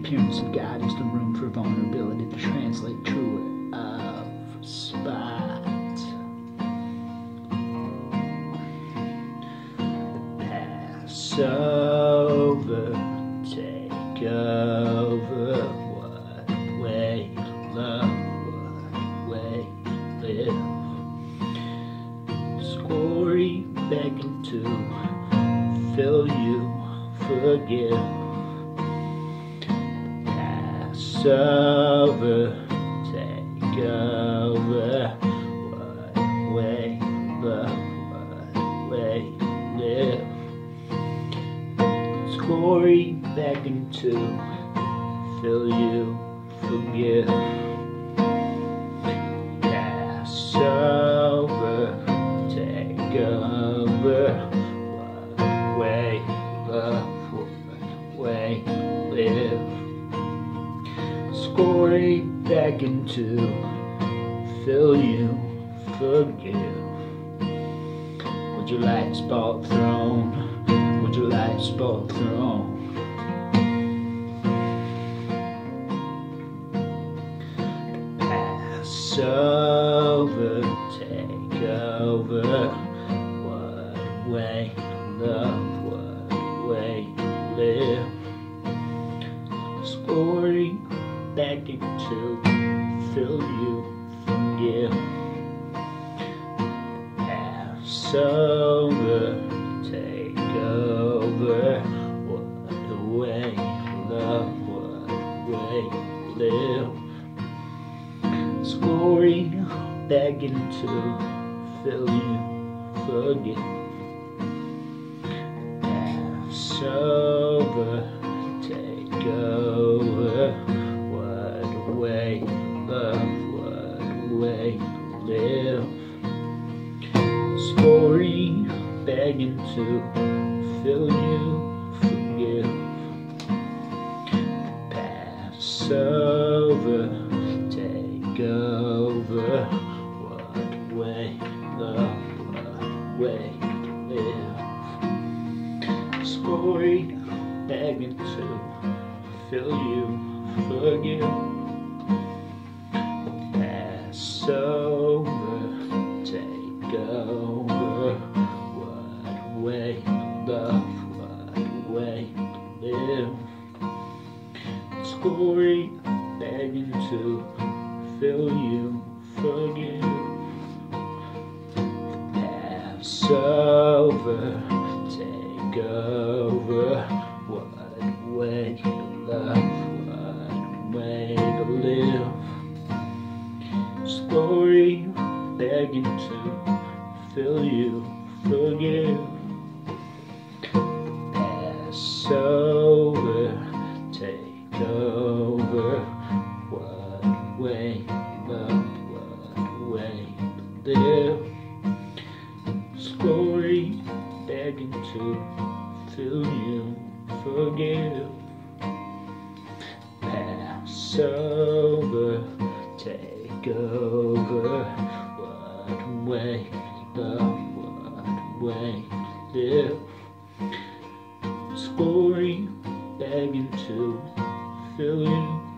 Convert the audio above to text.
appearance of God is the room for vulnerability to translate truer of spot. Passover, take over what way love, what way live. Scory begging to fill you, forgive. Passover, take over what way love, what way live. Scory begging to fill you, forgive. Passover, take over. Way what way live. Begging to fill you, forgive. Would you like spot throne? Would you like spot throne? Passover, take over. What way love, what way live? Scory begging to fill you, forgive. Passover, take over. What way love, what way live? Scory begging to fill you, forgive. Passover, take over. Begging to fill you, forgive. Pass over, take over. What way what way live? Scory begging to fill you, forgive. Pass over, take over. Way love, what way to live? Scory begging to fill you, forgive. Passover, take over. What way love, what way to live? Scory begging to fill you, forgive. Begging to fill you, forgive. Pass over, take over. What way love, what way live? Scory begging to fill you,